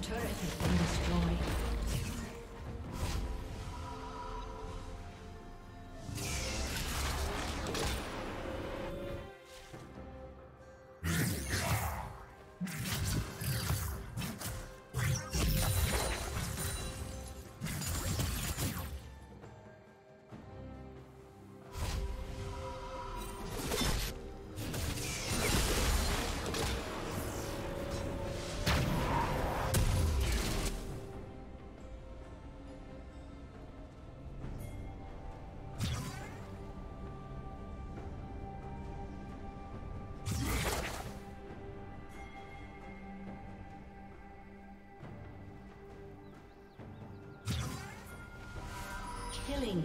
Team's turret has been destroyed. Killing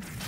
you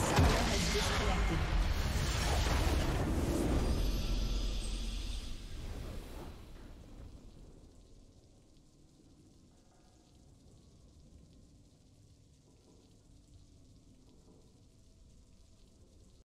has disconnected.